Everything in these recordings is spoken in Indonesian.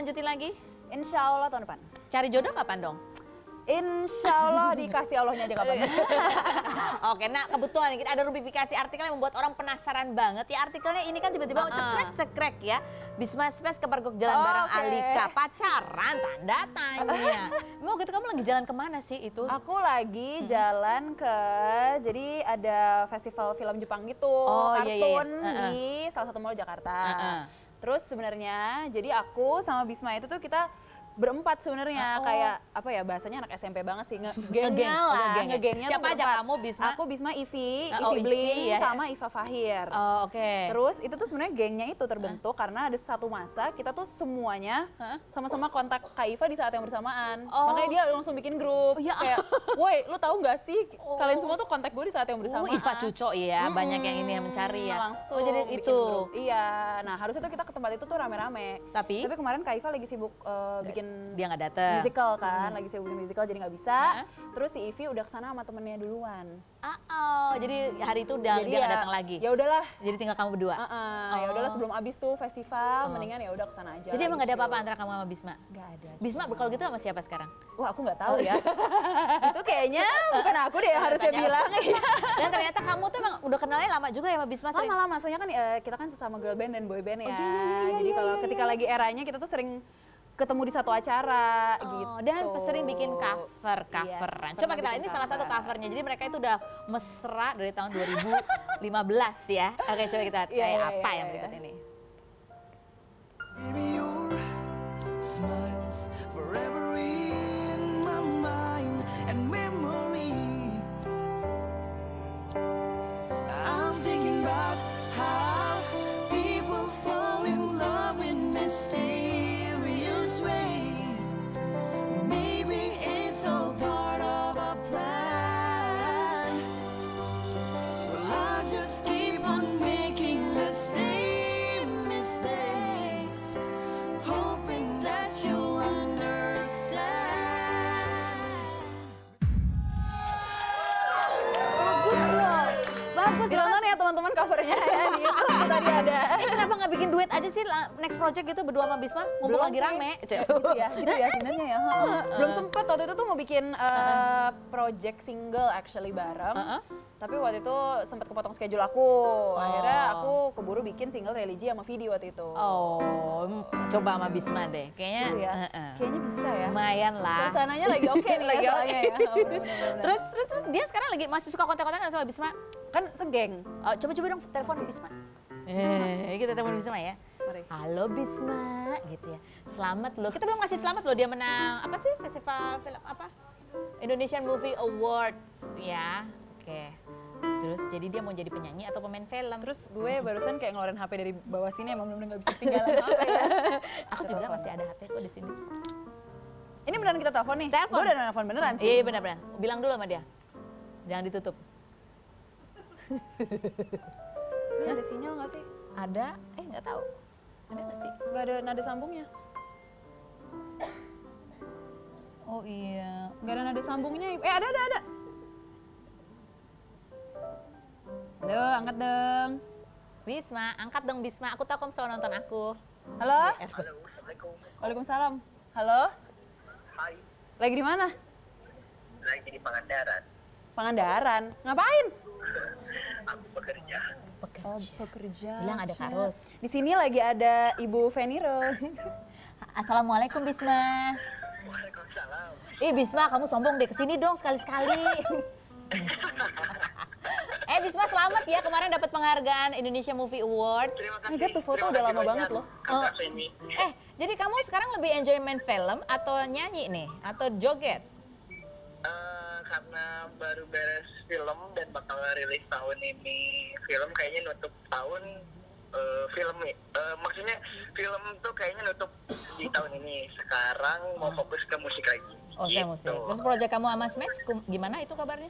lanjutin lagi? Insya Allah tahun depan. Cari jodoh kapan dong? Insya Allah dikasih Allahnya aja kapan. Oke, nah kebetulan kita ada rubifikasi artikel yang membuat orang penasaran banget. Ya artikelnya ini kan tiba-tiba Uh-uh. cekrek-cekrek ya. Bisma Space kepergok jalan Oh, bareng oke. Alika. Pacaran, tanda tanya. Emang waktu itu kamu lagi jalan ke mana sih itu? Aku lagi jalan ke jadi ada festival film Jepang gitu, Oh, iya, iya, iya. kartun Uh-uh. di salah satu mall Jakarta. Uh-uh. Terus sebenarnya jadi aku sama Bisma itu tuh kita berempat sebenarnya Oh. kayak apa ya bahasanya anak SMP banget sih nge Ngegeng, gengnya oh, lah ngegeng. ngegengnya tuh Siapa aja kamu, Bisma? aku Bisma Ivi Oh, Ivi Bling ya. sama Iva Fahir Oh, oke. Terus itu tuh sebenarnya gengnya itu terbentuk karena ada satu masa kita tuh semuanya sama-sama kontak Kak Iva di saat yang bersamaan. Oh. Makanya dia langsung bikin grup Oh, ya. kayak, "Woi, lu tahu nggak sih Oh. kalian semua tuh kontak gue di saat yang Oh, bersamaan." Iva Cuco ya, Mm-mm. banyak yang ini yang mencari ya. Langsung Oh, jadi itu. grup. Iya. Nah, harusnya tuh kita ke tempat itu tuh rame-rame. Tapi? Tapi kemarin Kak Iva lagi sibuk uh, bikin Dia nggak dateng. musical kan, lagi sibuk musical jadi nggak bisa. Heeh. Terus si Ivi udah ke sana sama temennya duluan. Ah, oh, jadi hari itu udah jadi dia nggak ya- datang lagi. Ya udahlah. Jadi tinggal kamu berdua. Uh-uh, Ya Oh. udahlah sebelum abis tuh festival, Oh. mendingan ya udah ke sana aja. Jadi emang lagi gak ada apa-apa show. antara kamu sama Bisma? Nggak ada. Bisma kalau gitu sama siapa sekarang? Wah aku nggak tahu ya. itu kayaknya bukan aku deh yang harusnya bilang. ya. Dan ternyata kamu tuh emang udah kenalnya lama juga ya sama Bisma? Lama-lama, soalnya kan eh, kita kan sesama girl band dan boy band ya. Oh, iya, iya, iya, Jadi iya, kalau iya, ketika lagi eranya kita tuh sering ketemu di satu acara gitu. Oh, dan sering bikin cover Iya, coveran. pernah Coba kita bikin ini salah satu cover. covernya. Jadi mereka itu udah mesra dari tahun 2015 ya. Oke, coba kita lihat Iya, kayak iya, apa iya, yang iya. berikut ini. Covernya ya di YouTube tadi ada. Eh, kenapa nggak bikin duet aja sih next project gitu berdua sama Bisma? Mumpung Belum lagi sih. rame. gitu ya, gitu ya sebenarnya ya. ha. Belum sempet waktu itu tuh mau bikin uh, project single actually bareng. Heeh. Tapi waktu itu sempat kepotong schedule aku. Akhirnya Oh. aku keburu bikin single religi sama video waktu itu. Oh, coba sama Bisma deh. Kayaknya Gitu ya. heeh. Kayaknya bisa ya. lumayan lah. Suasananya lagi oke nih Lagi ya oke. soalnya ya. Oh, bener, bener, bener. Terus terus terus dia sekarang lagi masih suka kontak-kontakan sama Bisma? Kan segeng. Oh, coba-coba dong telepon Bisma. Eh, kita telepon Bisma ya. Mari. Halo Bisma, gitu ya. Selamat loh. Kita belum ngasih selamat loh dia menang apa sih festival film apa? Indonesian Movie Awards ya. Oke. Terus jadi dia mau jadi penyanyi atau pemain film? Terus gue barusan kayak ngeluarin HP dari bawah sini emang bener-bener gak bisa tinggalan HP ya. aku juga masih ada HP kok di sini. Ini beneran kita telepon nih? Telepon. Gue udah telepon beneran sih. Iya benar-benar. Bilang dulu sama dia. Jangan ditutup. Ini ada sinyal gak sih? Ada? Eh nggak tahu. Ada nggak sih? Gak ada nada sambungnya. Oh iya. Gak ada nada sambungnya. Eh ada, ada, ada. Halo, angkat dong. Bisma, angkat dong Bisma. Aku tahu kamu selalu nonton aku. Halo? Halo, Assalamualaikum. Waalaikumsalam. Halo? Hai, Lagi di mana? lagi di Pangandaran. Pangandaran. Ngapain? Aku bekerja. Bekerja. Oh, bekerja. Bilang ada Siap. Karus. Di sini lagi ada Ibu Feni Rose. Assalamualaikum Bisma. Waalaikumsalam. Ih Bisma, kamu sombong deh. Ke sini dong sekali-sekali. eh Bisma selamat ya kemarin dapat penghargaan Indonesia Movie Awards. Terima God, tuh foto Terima udah kasih lama banget loh. Oh. Eh, jadi kamu sekarang lebih enjoy main film atau nyanyi nih? Atau joget? Eh, karena baru beres film dan bakal rilis tahun ini film kayaknya nutup tahun eh, film nih. Eh, maksudnya film tuh kayaknya nutup di tahun ini. Sekarang mau fokus ke musik lagi. Oh, saya musik. Terus proyek kamu sama Smash, gimana itu kabarnya?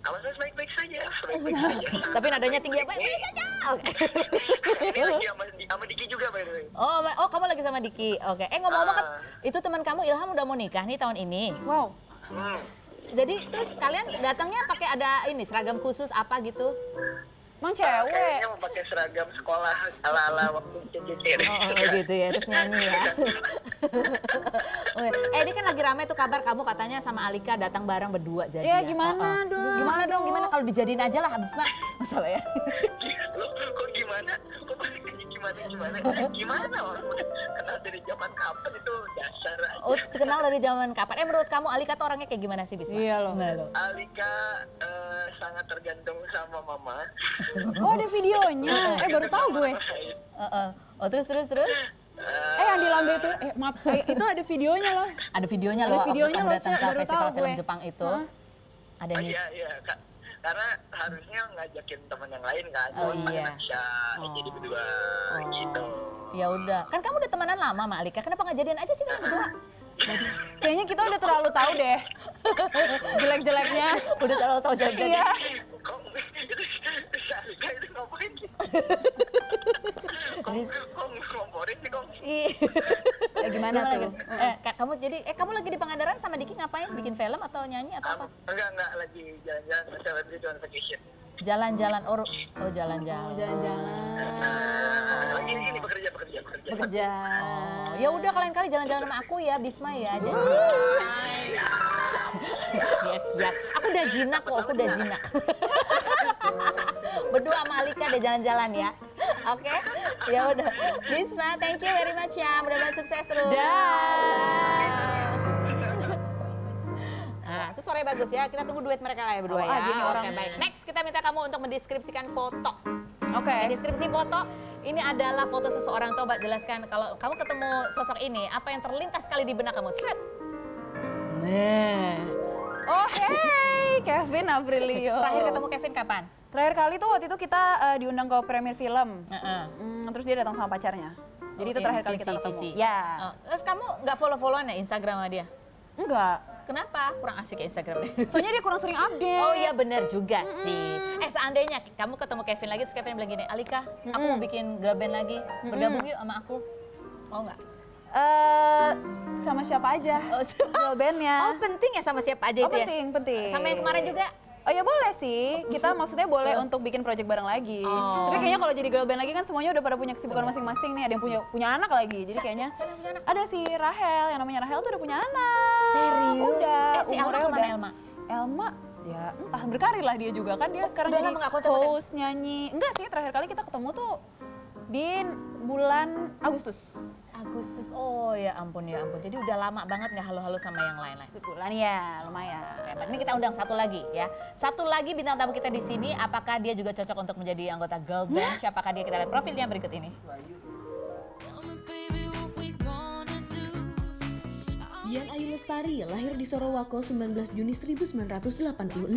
Kalau saya baik-baik saja, baik-baik saja. Tapi nadanya tinggi apa? Baik saja. Oke. ini lagi sama, sama Diki juga by the way. Oh, oh kamu lagi sama Diki. Oke. Eh ngomong-ngomong kan, Ah. itu teman kamu Ilham udah mau nikah nih tahun ini. Wow. Hmm. Jadi terus kalian datangnya pakai ada ini seragam khusus apa gitu? Emang cewek. kayaknya mau pakai seragam sekolah ala-ala waktu CCC deh. Oh, oh, gitu ya, terus nyanyi ya. Oke. eh ini kan lagi ramai tuh kabar kamu katanya sama Alika datang bareng berdua jadi. Ya, gimana dong? Gimana dong? Gimana kalau dijadiin aja lah habis mah masalah ya. Loh, kok gimana? Kok gimana gimana? Gimana orang kenal dari zaman kapan itu dasar aja. Oh, kenal dari zaman kapan? Eh menurut kamu Alika tuh orangnya kayak gimana sih Bisma? Iya loh. Enggak loh. Alika eh, sangat tergantung sama mama. Oh ada videonya. Eh baru tahu gue. Heeh. Oh terus terus terus Eh yang di lambe itu, eh maaf, eh, itu ada videonya loh. ada videonya Ada loh videonya kamu loh, datang ke Baru festival film gue. Jepang itu. Hah? Ada Oh nih. iya iya Kak. Karena harusnya ngajakin teman yang lain kan. Oh, iya. bisa Oh. jadi berdua gitu. Ya udah, kan kamu udah temenan lama sama Alika. Kenapa nggak jadian aja sih kalian berdua? Kayaknya kita udah terlalu tahu deh. Jelek-jeleknya. Udah terlalu tahu jajan. Iya. Ya gimana tuh? Eh, Kak, kamu jadi eh kamu lagi di Pangandaran sama Diki ngapain? Bikin film atau nyanyi atau apa? Enggak enggak lagi jalan-jalan celebrity on vacation. Jalan-jalan oh jalan-jalan. Oh, jalan-jalan. Bekerja bekerja. Oh, ya udah kalian kali jalan-jalan sama aku ya, Bisma ya. Jadi ya siap. Aku udah jinak kok, aku udah jinak. Berdua sama Alika udah jalan-jalan ya. Oke? Ya udah. Bisma, thank you very much ya. Mudah-mudahan sukses terus. Nah, itu sore bagus ya. Kita tunggu duet mereka lah ya berdua Oh, ya. ah, gini orang. baik. Next kita minta kamu untuk mendeskripsikan foto. Oke. Oke, deskripsi foto ini adalah foto seseorang. Coba jelaskan kalau kamu ketemu sosok ini, apa yang terlintas sekali di benak kamu? Set. Nah. Oh hey, Kevin Aprilio. Terakhir ketemu Kevin kapan? Terakhir kali tuh waktu itu kita eh, diundang ke premier film. Heeh. Hmm, terus dia datang sama pacarnya. Jadi itu Oke, terakhir kali kita ketemu. visi. Ya. Oh, terus kamu nggak follow-followan ya Instagram sama dia? Enggak. Kenapa? Kurang asik ya Instagram. Soalnya dia kurang sering update. Oh iya benar juga sih. Eh seandainya kamu ketemu Kevin lagi terus Kevin bilang gini, Alika, aku mau bikin girl band lagi, bergabung yuk sama aku. Mau nggak? Eh, sama siapa aja? Oh, Girl bandnya. Oh penting ya sama siapa aja Oh, itu ya? penting, penting. Sama yang kemarin juga? Oh ya boleh sih, kita maksudnya boleh untuk bikin project bareng lagi. Oh. Tapi kayaknya kalau jadi girl band lagi kan semuanya udah pada punya kesibukan masing-masing nih. Ada yang punya punya anak lagi, jadi kayaknya punya anak? ada si Rahel, yang namanya Rahel tuh udah punya anak. Serius? Udah. Eh, si Elma ke mana, udah- Elma? Elma ya entah berkarir lah dia juga kan dia Oh, sekarang jadi host nyanyi. Enggak sih, terakhir kali kita ketemu tuh di bulan Agustus. Agustus, oh ya ampun ya ampun. Jadi udah lama banget nggak halo-halo sama yang lain-lain. Sebulan ya, lumayan. Hebat. Ini kita undang satu lagi ya. Satu lagi bintang tamu kita di sini. Apakah dia juga cocok untuk menjadi anggota girl band? Siapakah dia? Kita lihat profilnya berikut ini. Dian Ayu Lestari lahir di Sorowako 19 Juni 1986.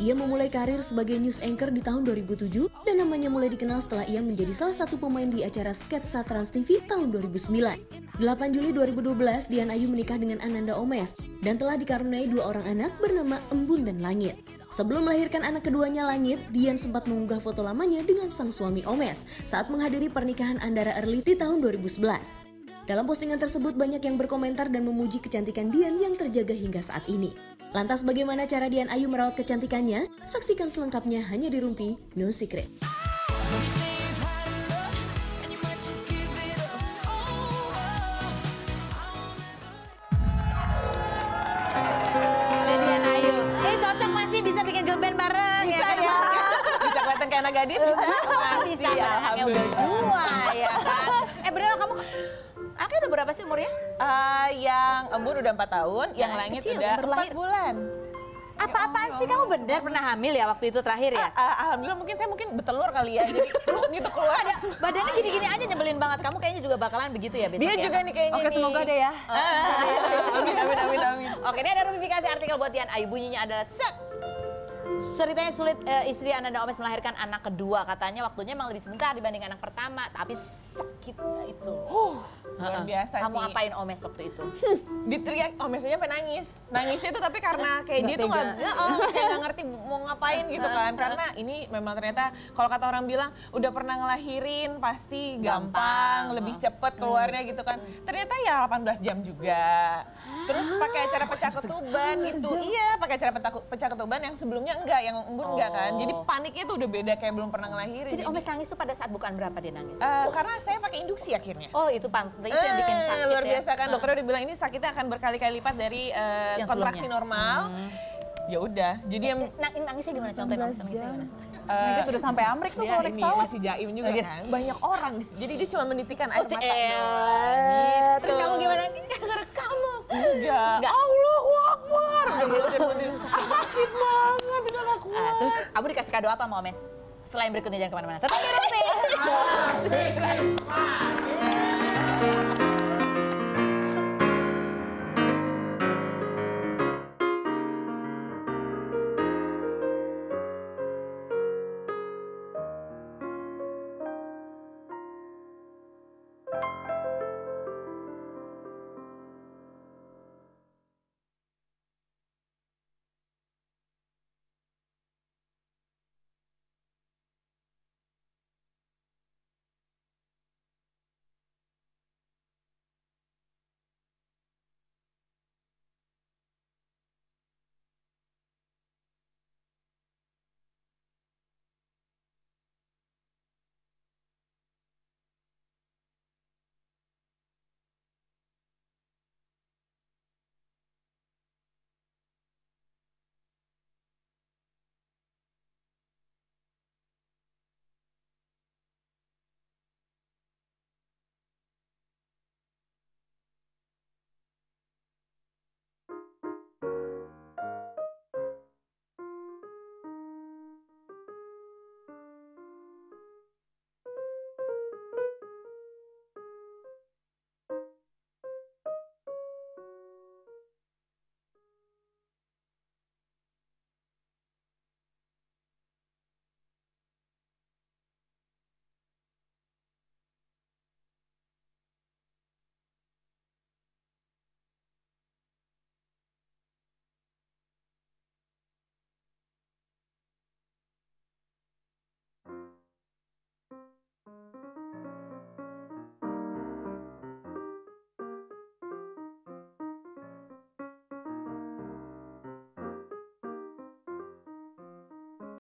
Ia memulai karir sebagai news anchor di tahun 2007 dan namanya mulai dikenal setelah ia menjadi salah satu pemain di acara Sketsa Trans TV tahun 2009. 8 Juli 2012, Dian Ayu menikah dengan Ananda Omes dan telah dikaruniai dua orang anak bernama Embun dan Langit. Sebelum melahirkan anak keduanya Langit, Dian sempat mengunggah foto lamanya dengan sang suami Omes saat menghadiri pernikahan Andara Early di tahun 2011. Dalam postingan tersebut banyak yang berkomentar dan memuji kecantikan Dian yang terjaga hingga saat ini. Lantas bagaimana cara Dian Ayu merawat kecantikannya? Saksikan selengkapnya hanya di Rumpi No Secret. Eh cocok masih bisa bikin girl band bareng ya. kan? bisa kelihatan kayak anak gadis bisa bisa anaknya udah dua ya kan. Eh beneran kamu anaknya udah berapa sih umurnya? Eh, yang embun udah empat tahun yang Yang langit kecil, udah yang baru empat lahir. bulan Apa-apaan sih kamu bener pernah hamil ya waktu itu terakhir ya? Ah, ah, alhamdulillah mungkin saya mungkin betelur kali ya jadi peluk gitu keluar Ada badannya gini-gini aja nyebelin banget. Kamu kayaknya juga bakalan begitu ya besok dia ya? juga nih kayaknya Oke, nih. semoga deh ya. Amin amin amin amin Oke, ini ada rumifikasi artikel buat Dian Ayu. Bunyinya adalah set. Ceritanya sulit eh, istri Ananda Omes melahirkan anak kedua. Katanya waktunya emang lebih sebentar dibanding anak pertama. Tapi sakitnya itu. Huh, luar biasa Kamu sih. apain Omes waktu itu? Diteriak, oh mesenya pengen nangis. Nangisnya itu tapi karena kayak dia tuh nggak, ya, oh, kayak nggak ngerti mau ngapain gitu kan. Karena ini memang ternyata kalau kata orang bilang udah pernah ngelahirin pasti gampang, Gampang. lebih cepet keluarnya gitu kan. Ternyata ya 18 jam juga. Terus pakai acara pecah ketuban gitu. Iya, pakai acara pecah, ketuban yang sebelumnya enggak, yang embun enggak kan. Jadi Oh. paniknya tuh udah beda kayak belum pernah ngelahirin. Jadi Omes nangis tuh pada saat bukan berapa dia nangis? Eh, karena saya pakai induksi akhirnya. Oh itu pan, itu yang bikin Eh, sakit luar ya? biasa kan dokter udah bilang ini sakitnya akan berkali-kali lipat dari eh, Yang kontraksi sebelumnya. normal. Ya udah, jadi yang Nang, nangisnya gimana? Contohin Omes nangisnya gimana? eh, Itu udah sampai Amrik tuh dia kalau naik ini pesawat. masih jaim juga kan. Banyak orang, di- jadi dia cuma menitikan air Oh, mata. Gitu. Terus kamu gimana? Gara-gara kamu. Enggak. Enggak. Allahu Akbar. Sakit banget, udah gak kuat. Ah, terus kamu dikasih kado apa sama Omes? Selain berikutnya jangan ke mana-mana. Tetap di Rupi.